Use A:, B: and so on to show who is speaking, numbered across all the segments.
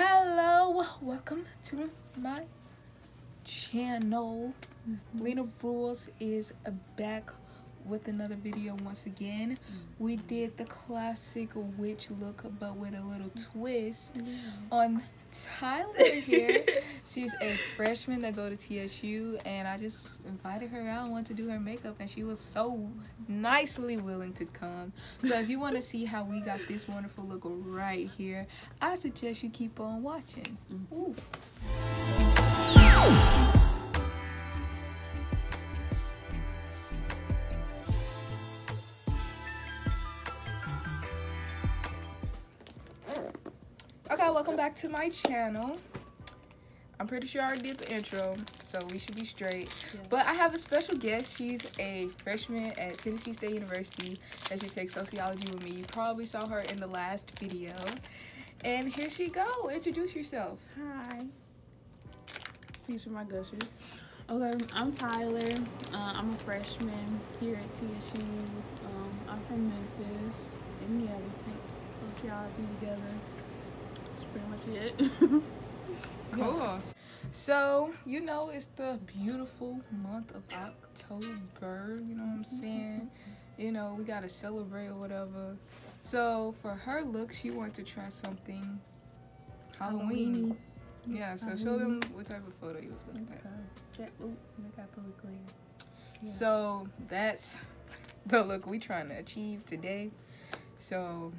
A: Hello, welcome to my channel. Lyna Rules is back with another video once again. Mm. We did the classic witch look, but with a little mm. twist on Tyler here. She's a freshman that go to TSU, and I just invited her out and wanted to do her makeup, and she was so nicely willing to come. So if you want to see how we got this wonderful look right here, I suggest you keep on watching. Mm-hmm. Ooh. Back to my channel. I'm pretty sure I already did the intro, so we should be straight.
B: Yeah.
A: But I have a special guest. She's a freshman at Tennessee State University, and she takes sociology with me. You probably saw her in the last video. And here she go. Introduce yourself.
B: Hi. These are my gushers. Okay, I'm Tyler. Uh, I'm a freshman here at TSU. Um, I'm from Memphis. And yeah, we take sociology together. Pretty much it.
A: Cool. So, you know, it's the beautiful month of October. You know what I'm mm-hmm. saying? You know, we got to celebrate or whatever. So, for her look, she wanted to try something Halloween. Yeah, so show them what type of photo you was looking
B: Okay.
A: at.
B: Check. Oh, make that fully clear. Yeah.
A: So, that's the look we trying to achieve today. So,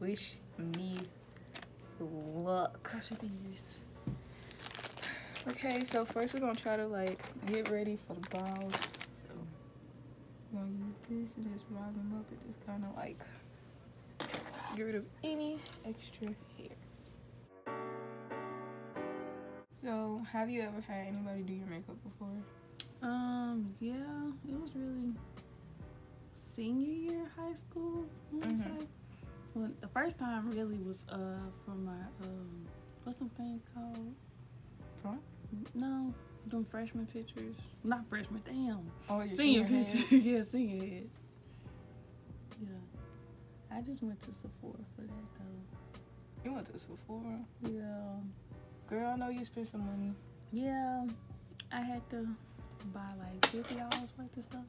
A: wish me luck.
B: Wash your fingers.
A: Okay, so first we're gonna try to like get ready for the balls. So we're gonna use this and just round them up and just kind of like get rid of any extra hairs. So, have you ever had anybody do your makeup before?
B: Um, yeah, it was really senior year of high school. I wanna
A: Mhm.
B: say. When the first time really was uh for my um what's them things called?
A: Prom?
B: No, them freshman pictures. Not freshman, damn.
A: Oh, your
B: Senior
A: senior
B: picture.
A: head?
B: yeah, senior head. Yeah. I just went to Sephora for that though.
A: You went to Sephora.
B: Yeah.
A: Girl, I know you spent some money.
B: Yeah. I had to buy like fifty dollars worth of stuff.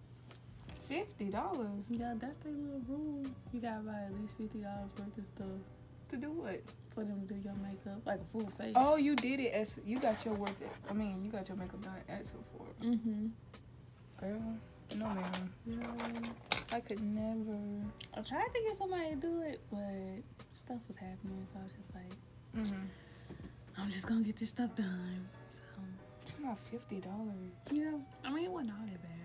A: Fifty dollars
B: Yeah, that's their little rule. You gotta buy at least fifty dollars worth of stuff
A: to do what?
B: for them to do your makeup, like a full face.
A: Oh, you did it as you got your work. At, I mean, you got your makeup done at Sephora.
B: Mm-hmm.
A: Girl, no ma'am.
B: Yeah.
A: I could never.
B: I tried to get somebody to do it, but stuff was happening, so I was just like,
A: Mm-hmm.
B: I'm just gonna get this stuff done. So
A: About fifty dollars.
B: yeah, I mean it wasn't all that bad.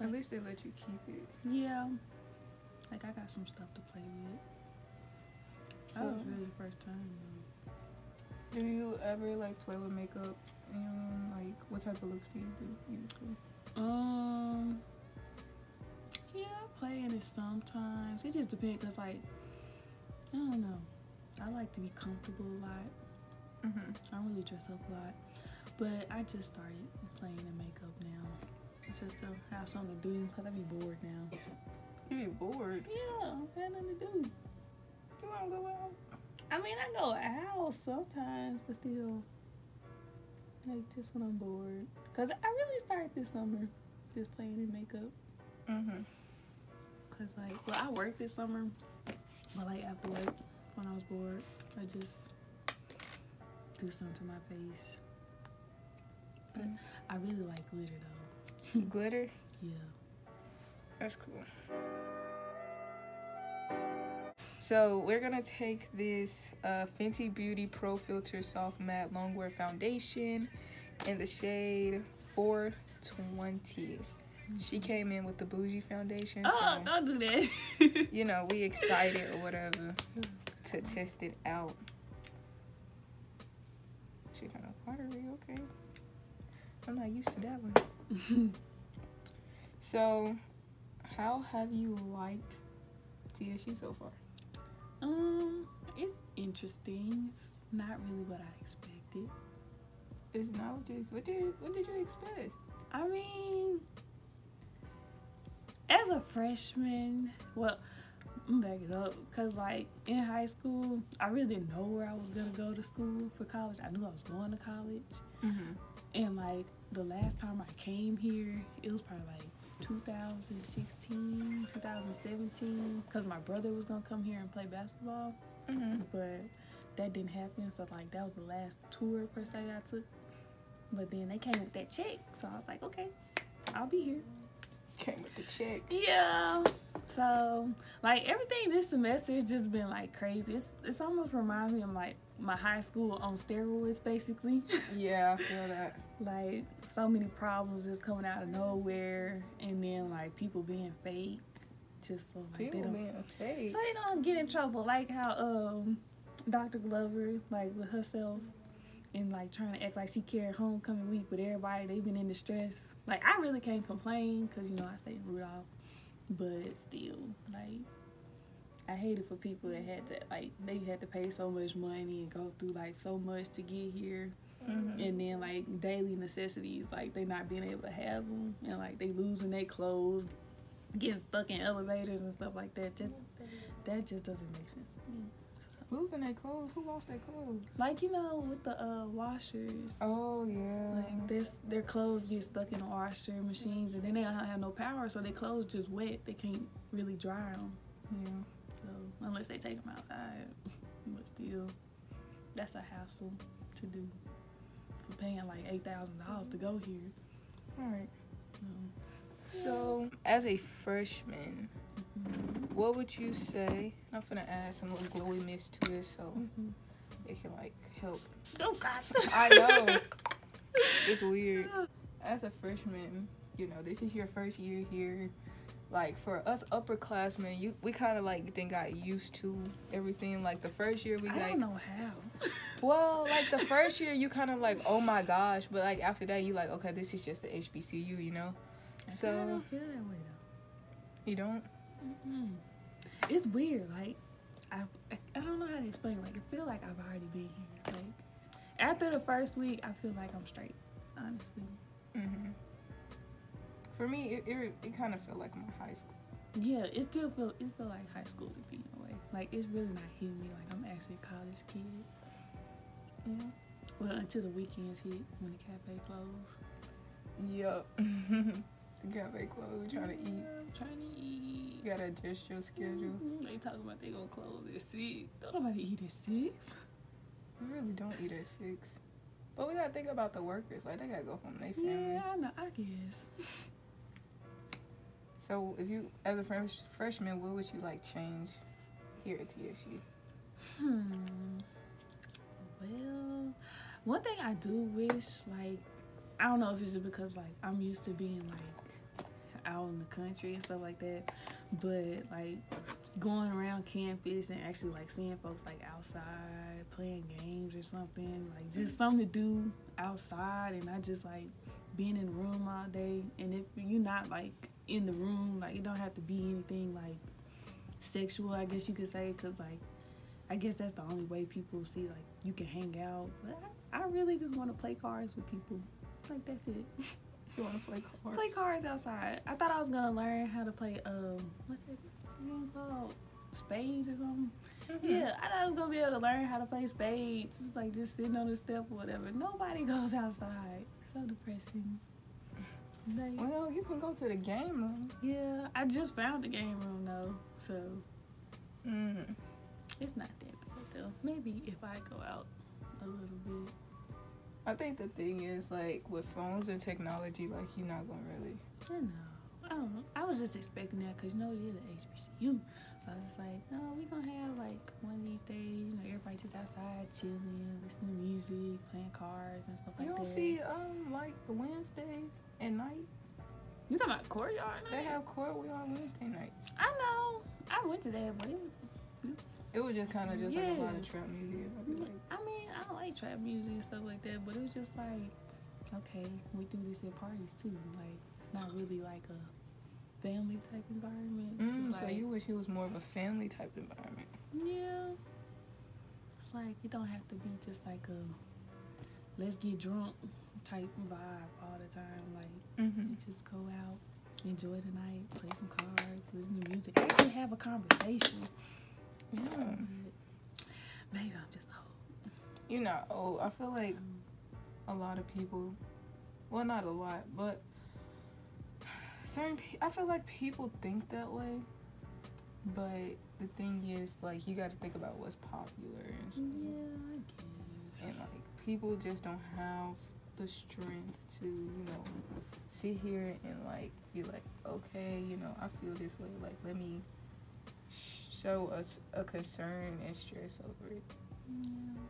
A: At least they let you keep it.
B: Yeah. Like I got some stuff to play with.
A: So,
B: that was really the first time.
A: do you ever like play with makeup? your like, what type of looks do you do usually?
B: Um. Yeah, I play in it sometimes. It just depends, cause like, I don't know. I like to be comfortable a lot.
A: Mm-hmm.
B: I don't really dress up a lot, but I just started playing in makeup now, just to have something to do, cause I be bored now.
A: You be bored.
B: Yeah, I have nothing to do.
A: You wanna go out?
B: I mean, I go out sometimes, but still, like just when I'm bored. Cause I really started this summer, just playing in makeup.
A: Mm-hmm.
B: Cause like, well, I worked this summer, but like after work, when I was bored, I just do something to my face. But
A: Mm.
B: I really like glitter though.
A: Glitter.
B: Yeah.
A: That's cool. So we're gonna take this uh, Fenty Beauty Pro Filter Soft Matte Longwear Foundation in the shade 420. She came in with the bougie foundation,
B: Oh,
A: so
B: don't do that.
A: you know we excited or whatever to test it out. She kind of watery, okay. I'm not used to that one. So, how have you liked TSU so far?
B: um, it's interesting. It's not really what I expected.
A: It's not what you what did what did you expect?
B: I mean, as a freshman, well, I'm back it up because like in high school, I really didn't know where I was gonna go to school for college. I knew I was going to college,
A: Mm-hmm.
B: and like the last time I came here, it was probably like 2016, 2017, because my brother was gonna come here and play basketball,
A: Mm-hmm.
B: but that didn't happen. So like that was the last tour per se I took. But then they came with that check, so I was like, okay, I'll be here.
A: Came with the check.
B: Yeah. So like everything this semester has just been like crazy. It's it's almost reminds me of like my high school on steroids basically.
A: Yeah, I feel that.
B: like so many problems just coming out of nowhere and then like people being fake just so like
A: People
B: they don't
A: being fake.
B: so they don't get in trouble like how um Dr. Glover like with herself and like trying to act like she cared homecoming week with everybody They've been in distress like I really can't complain because you know I stayed in Rudolph but still like I hate it for people that had to like they had to pay so much money and go through like so much to get here.
A: Mhm.
B: and then like daily necessities like they not being able to have them and like they losing their clothes getting stuck in elevators and stuff like that. Just that just doesn't make sense to me
A: Losing their clothes. Who lost their clothes?
B: like you know with the uh washers
A: Oh yeah.
B: like this their clothes get stuck in the washer machines and then they don't have no power so their clothes just wet they can't really dry them
A: yeah.
B: so unless they take them outside but still that's a hassle to do for paying like eight thousand dollars to go here
A: All right.
B: um,
A: So, as a freshman. What would you say? I'm gonna add some little glowy mist to it so
B: Mhm.
A: it can like help.
B: Oh God!
A: I know. It's weird. As a freshman, you know, this is your first year here. Like for us upperclassmen, you we kind of like then got used to everything. Like the first year, we
B: I
A: like
B: don't know how.
A: well, like the first year, you kind of like oh my gosh, but like after that, you like okay, this is just the HBCU, you know.
B: I
A: So-
B: kinda don't feel that way though.
A: You don't.
B: Mm-mm. It's weird. Like I, I, don't know how to explain. Like I feel like I've already been here. Like after the first week, I feel like I'm straight. Honestly.
A: hmm For me, it it, it kind of felt like my high school.
B: Yeah, it still feel it feel like high school to me in a way. Like it's really not hitting me like I'm actually a college kid.
A: Yeah.
B: Well, until the weekends hit when the cafe closed.
A: Yup. cafe closed. Trying to eat.
B: I'm trying to eat.
A: You gotta adjust your schedule.
B: Mhm. They talking about they gonna close at six. Don't nobody eat at six.
A: We really don't eat at six. But we gotta think about the workers. Like they gotta go home their family.
B: Yeah, I know. I guess.
A: So if you, as a fresh, freshman, what would you like change here at TSU?
B: Hmm. Well, one thing I do wish, like, I don't know if it's just because like I'm used to being like out in the country and stuff like that, but like going around campus and actually like seeing folks like outside playing games or something, like just mm-hmm. something to do outside and not just like being in the room all day. And if you're not like in the room, like it don't have to be anything like sexual, I guess you could say, because like I guess that's the only way people see like you can hang out. But I, I really just want to play cards with people. Like that's it.
A: You wanna play cards?
B: play cards outside. I thought I was gonna learn how to play um what's that game called? Spades or something.
A: Mhm.
B: Yeah, I thought I was gonna be able to learn how to play spades. It's like just sitting on the step or whatever. Nobody goes outside. So depressing. Like,
A: Well, you can go to the game room.
B: yeah, I just found the game room though, so
A: Mm.
B: it's not that bad though. Maybe if I go out a little bit.
A: I think the thing is like with phones and technology, like you're not gonna really.
B: I know. I don't know. I was just expecting that because you know it is an HBCU. So I was just like, no, we gonna have like one of these days, you know, everybody just outside chilling, listening to music, playing cards and stuff like that.
A: You don't
B: that.
A: see um like the Wednesdays at night.
B: You talking about courtyard
A: They have courtyard on Wednesday nights.
B: I know. I went to that, but it,
A: It was just kind of just like a lot of trap music. Like,
B: I mean, I don't like trap music and stuff like that, but it was just like, okay, we do this at parties too. Like, it's not really like a family type environment.
A: mm,
B: It's
A: so you wish it was more of a family type environment.
B: Yeah. It's like it don't have to be just like a let's get drunk type vibe all the time. Like
A: Mm-hmm.
B: you just go out enjoy the night, play some cards, listen to music, actually have a conversation.
A: Yeah.
B: Maybe I'm just old.
A: You know, oh, I feel like a lot of people, well, not a lot, but certain, pe- I feel like people think that way. But the thing is, like, you got to think about what's popular and stuff.
B: Yeah, I guess.
A: and like people just don't have the strength to you know sit here and like be like okay you know i feel this way like let me show us a concern and stress over it
B: Yeah.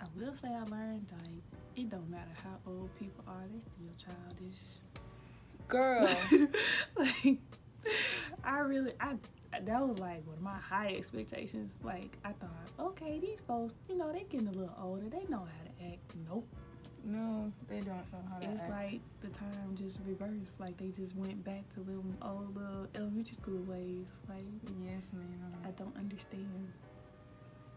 B: I will say I learned like it don't matter how old people are, they still childish.
A: girl
B: like I really I that was like one of my high expectations. Like I thought, okay, these folks, you know, they getting a little older. They know how to act. Nope.
A: No they don't know how to
B: It's
A: act.
B: like the time just reversed. Like they just went back to little old little elementary school ways. Like
A: yes ma'am
B: I don't understand.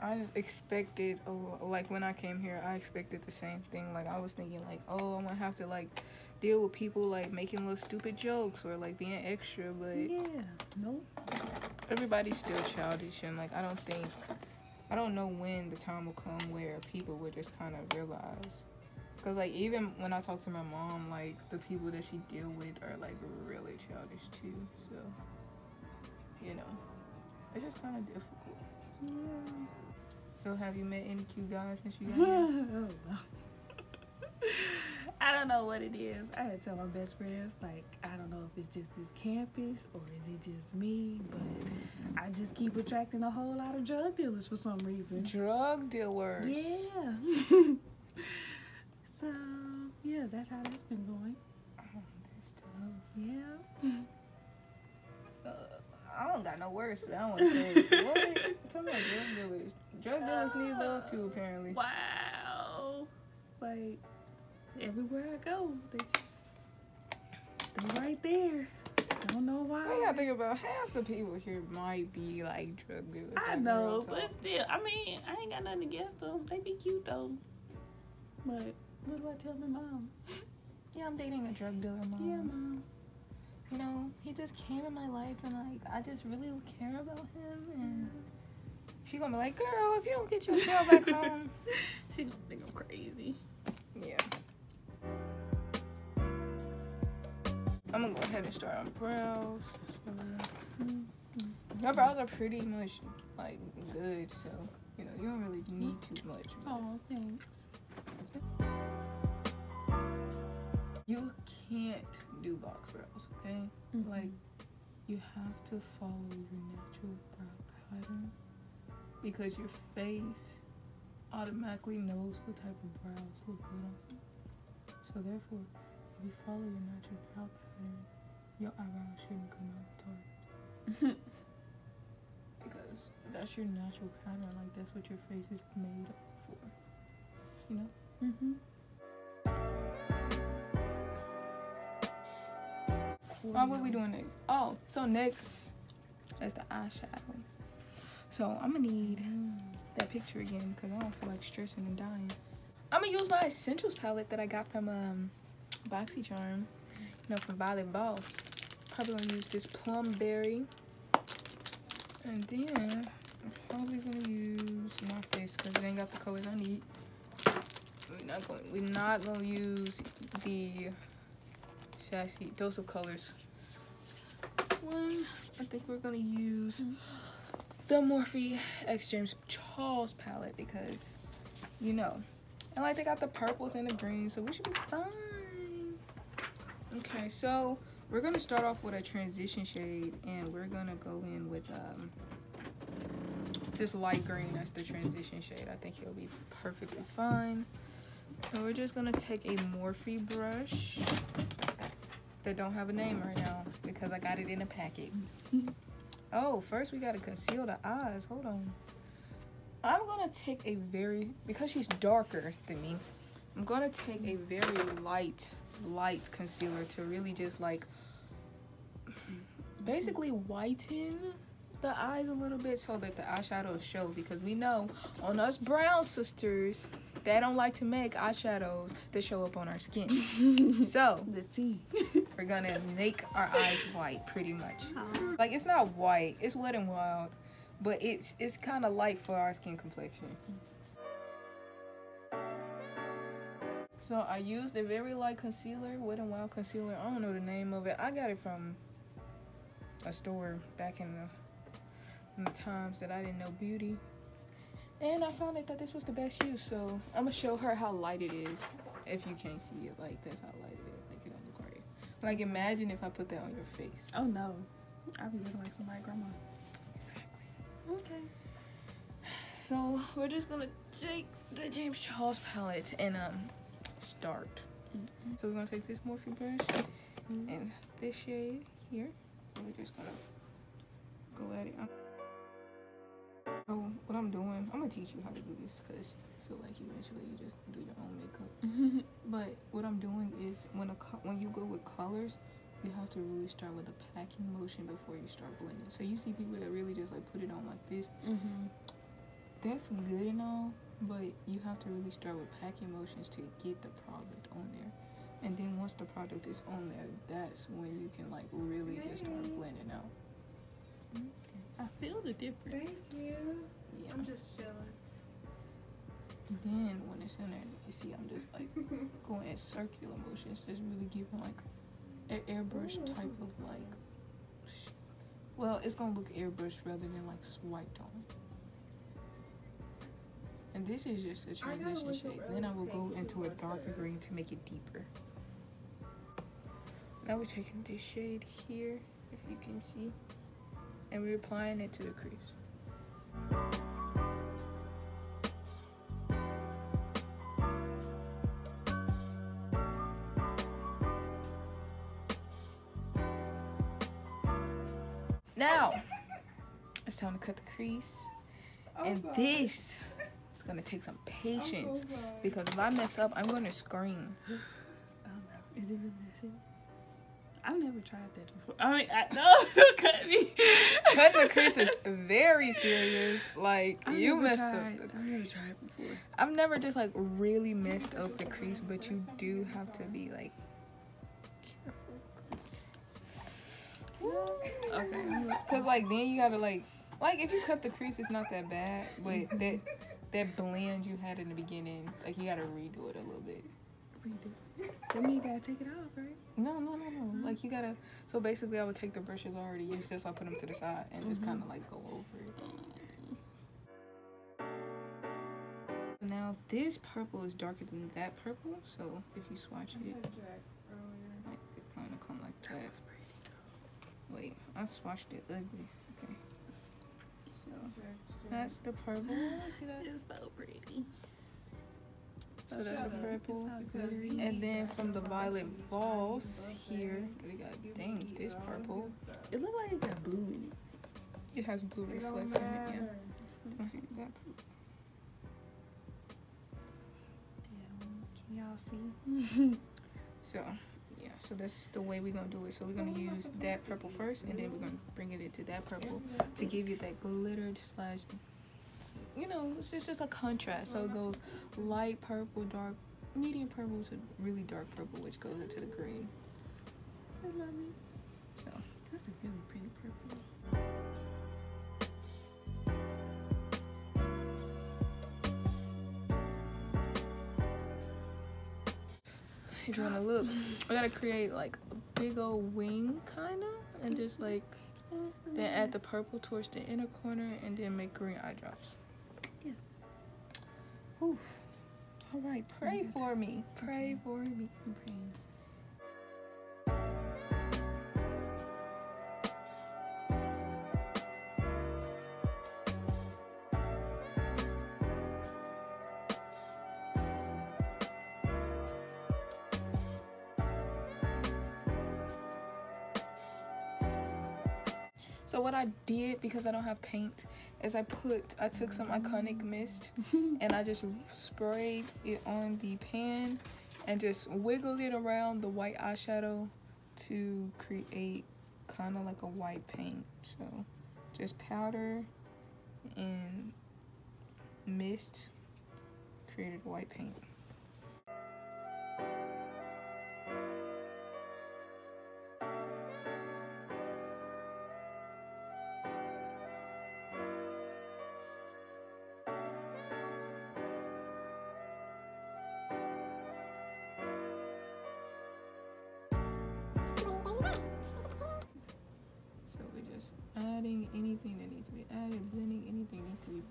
A: I just expected, like when I came here, I expected the same thing. Like I was thinking, like, oh, I'm gonna have to like deal with people like making little stupid jokes or like being extra, but
B: Yeah. Nope.
A: everybody's still childish and like I don't think I don't know when the time will come where people would just kind of realize because like even when I talk to my mom like the people that she deal with are like really childish too so you know it's just kind of difficult
B: Yeah.
A: so have you met any cute guys since you got here.
B: I don't know what it is. I had to tell my best friends, like, I don't know if it's just this campus or is it just me, but I just keep attracting a whole lot of drug dealers for some reason.
A: drug dealers
B: Yeah. yeah, that's how that's been going.
A: Oh, that's tough.
B: Yeah.
A: Uh, I don't got no words for that one. 'cause what? Some of drug dealers. Drug dealers need love too, apparently.
B: Wow. Like, everywhere I go, they just, they're right there. Don't know why.
A: I gotta think about half the people here might be like drug dealers.
B: I
A: like,
B: know, but still, I mean, I ain't got nothing against them. They be cute though. But what do I tell my mom?
A: yeah, I'm dating a drug dealer, mom.
B: Yeah, mom.
A: You know, he just came in my life, and like I just really care about him, and she gonna be like, "Girl, if you don't get your yourself back home,
B: she gonna think I'm crazy.
A: yeah." I'm gonna go ahead and start on brows. So, mm-hmm. your brows are pretty much like good, so you know you don't really need too much. but-
B: Oh, thanks.
A: You can't do box brows, okay?
B: Mhm.
A: Like, you have to follow your natural brow pattern because your face automatically knows what type of brows look good on you. So, therefore, if you follow your natural brow pattern, your eyebrows shouldn't come out dark because that's your natural pattern. Like, that's what your face is made for, you know?
B: Mm-hmm.
A: Oh, what we doing next? Oh, so next is the eyeshadow. So I'm gonna need that picture again because I don't feel like stressing and dying. I'm gonna use my essentials palette that I got from um BoxyCharm, you know, from Violet Voss. Probably gonna use this plum berry, and then I'm probably gonna use my face because it ain't got the colors I need. We're not going. We're not gonna use the sassy dose of colors. One, I think we're gonna use the Morphe X James Charles palette because, you know, and like they got the purples and the greens, so we should be fine. Okay, so we're gonna start off with a transition shade, and we're gonna go in with um this light green as the transition shade. I think it'll be perfectly fine. And we're just gonna take a Morphe brush that don't have a name right now because I got it in a packet. oh, first we gotta conceal the eyes. Hold on. I'm gonna take a very because she's darker than me. I'm gonna take a very light, light concealer to really just like basically whiten the eyes a little bit so that the eyeshadows show because we know on us brown sisters they don't like to make eyeshadows that show up on our skin. so
B: The tea.
A: We're gonna make our eyes white, pretty much.
B: Oh.
A: Like it's not white, it's wet and wild, but it's it's kind of light for our skin complexion. So I used a very light concealer, Wet and Wild concealer. I don't know the name of it. I got it from a store back in the, in the times that I didn't know beauty. And I found out that this was the best use. So I'm gonna show her how light it is. If you can't see it, like that's how light it is. Like it don't look right. Like imagine if I put that on your face.
B: Oh no. I'll be looking like somebody's grandma.
A: Exactly.
B: Okay.
A: So we're just gonna take the James Charles palette and um start. So we're gonna take this Morphe brush and this shade here. And we're just gonna go at it. So what I'm doing, I'm gonna teach you how to do this because I feel like eventually you just do your own makeup. But what I'm doing is when a when you go with colors, you have to really start with a packing motion before you start blending. So you see people that really just like put it on like this.
B: mm-hmm.
A: That's good and all, but you have to really start with packing motions to get the product on there. And then once the product is on there, that's when you can like really just start blending out.
B: I feel the difference.
C: Thank you.
A: Yeah.
C: I'm just chilling.
A: Then when it's in there, you see I'm just like going in circular motions, just really giving like an airbrush oh, type of like. Well, it's gonna look airbrushed rather than like swiped on. And this is just a transition shade. Then I will go into a darker green to make it deeper. Now we're taking this shade here, if you can see, and we're applying it to the crease. Now, it's time to cut the crease.
C: I'm
A: And
C: sorry.
A: this is gonna take some
C: I'm so
A: patience because if I mess up, I'm gonna scream.
B: Is it really? I've never tried that before. I mean, I, no, don't cut me.
A: Cutting the crease is very serious. Like
B: I've
A: you
B: never
A: mess
B: tried,
A: up. The,
B: I've never tried before.
A: I've never just like really messed up the crease, but you do have to be like careful.
B: Okay.
A: Cause like then you gotta like like if you cut the crease, it's not that bad, but that that blend you had in the beginning, like you gotta redo it a little bit.
B: Read it. That mean you gotta take it off, right?
A: No, no, no, no. Like you gotta. So basically, I would take the brushes already used, so I put them to the side and just
B: Mhm.
A: kind of like go over it. Now this purple is darker than that purple, so if you swatch
C: I
A: it,
C: had
A: like it kind of come like that. Wait, I swatched it ugly. Okay. So that's the purple. See that?
B: It's so pretty.
A: So that's a purple.
B: It's so
C: Because
B: glittery.
C: you
A: And then from the Violet Voss here, we got dang this purple.
B: It look like it got blue in it.
A: It has blue
C: It don't
A: reflect in it. Yeah. that
B: Can y'all see?
A: So, yeah, so that's the way we're gonna do it. So we're gonna use that purple first, and then we're gonna bring it into that purple to give you that glitter slash, you know, it's just, just a contrast. So it goes light purple, dark, medium purple to really dark purple, which goes into the green.
B: I love it.
A: So
B: That's a really pretty purple.
A: if you wanna look, we gotta create like a big old wing, kinda, and just like mm-hmm. then add the purple towards the inner corner, and then make green eye drops.
B: Yeah.
A: All right, pray for me. Pray for me.
B: I'm praying.
A: I did because I don't have paint is I put I took some iconic mist and I just sprayed it on the pan and just wiggled it around the white eyeshadow to create kind of like a white paint. So just powder and mist created white paint.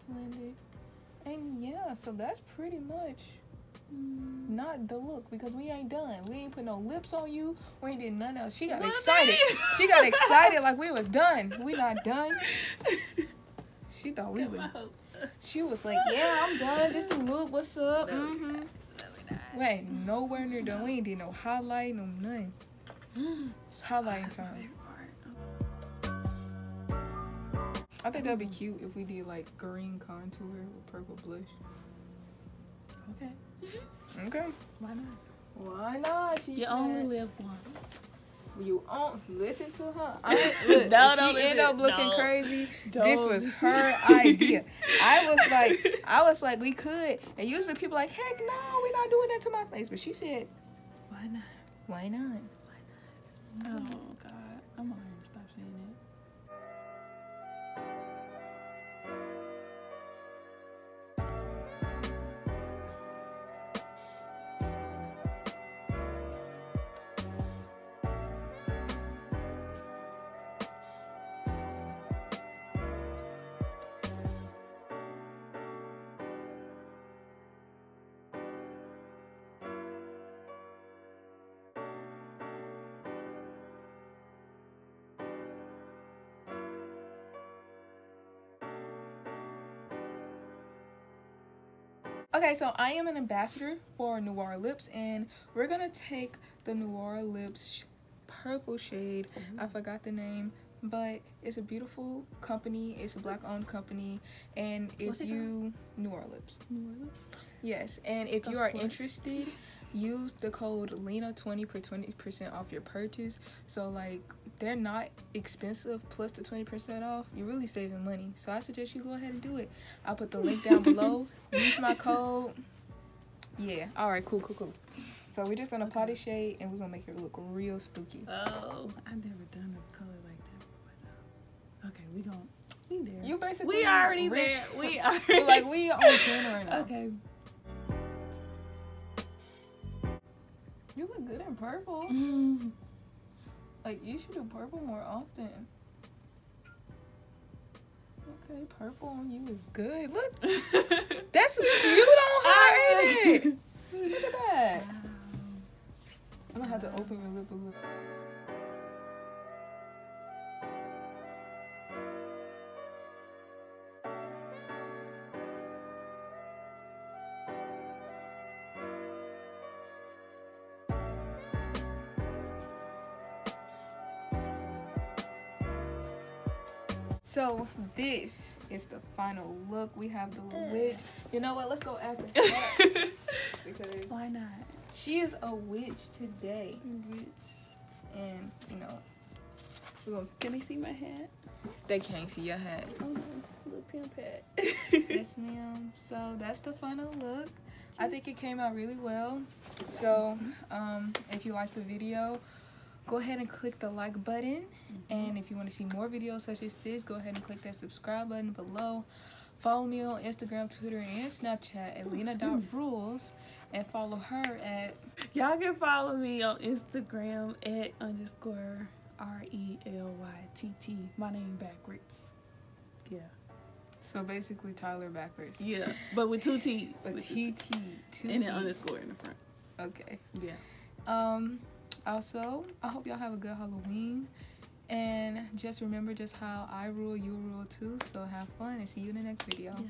A: Blended. And yeah, so that's pretty much
B: Mm.
A: not the look because we ain't done. We ain't put no lips on you. We ain't did nothing else. She got
B: What
A: excited. She got excited like we was done. We not done. She thought we was.
B: my hopes up.
A: She was like, "Yeah, I'm done. This the look. What's up?"
B: No,
A: Mm-hmm.
B: No, we.
A: We ain't nowhere near done. We ain't did no highlight, no nothing. It's highlighting time. I think that'd be oh. cute if we did like green contour with purple blush.
B: Okay. Mm-hmm.
A: Okay.
B: Why not?
A: Why not? She
B: You
A: said.
B: only live once.
A: You on listen to her. I look,
B: No,
A: she end up looking
B: No.
A: crazy. this
B: Don't
A: was her idea. I was like, I was like, we could. And usually people like, heck no, we're not doing that to my face. But she said,
B: Why not?
A: why not?
B: Oh God, I'm
A: Okay, so I am an ambassador for Noir Lips, and we're gonna take the Noir Lips purple shade. I forgot the name, but it's a beautiful company. It's a black-owned company, and if you Noir Lips,
B: New Orleans?
A: yes, and if
B: Go
A: you are interested, use the code Lyna20 for 20% off your purchase. So like they're not expensive plus the 20% off. You're really saving money. So I suggest you go ahead and do it. I'll put the link down below. Use my code. Yeah. All right. Cool. Cool. Cool. So we're just gonna apply the shade and we're gonna make it look real spooky.
B: Oh, I've never done a color like that before though. Okay, we gon' we there.
A: You basically
B: we already
A: rich
B: there. We are.
A: Like we on trend right now.
B: Okay.
A: You look good in purple.
B: Mm.
A: Like you should do purple more often. Okay, purple on you is good. Look, that's cute on her, ain't it? Look at that. I'm gonna have to open your lip a little. So this is the final look. We have the little witch. You know what? Let's go after that because
B: Why not?
A: she is a witch today,
B: Rich.
A: and you know we're gonna.
B: Can they see my hat?
A: They can't see your hat.
B: Oh no, little pimp hat.
A: yes, ma'am. So that's the final look. I think it came out really well. So um, if you like the video, go ahead and click the like button. And if you want to see more videos such as this, go ahead and click that subscribe button below. Follow me on Instagram, Twitter, and Snapchat at Lyna.rules. And follow her at
B: Y'all can follow me on Instagram at underscore R E L Y T T. My name backwards. Yeah.
A: so basically Tyler backwards.
B: Yeah. But with two T's.
A: But
B: With two
A: T
B: T's.
A: T two
B: And an underscore in the front.
A: Okay.
B: Yeah.
A: Um, also, I hope y'all have a good Halloween. And just remember just how I rule, you rule too. So have fun and see you in the next video.
B: Yeah.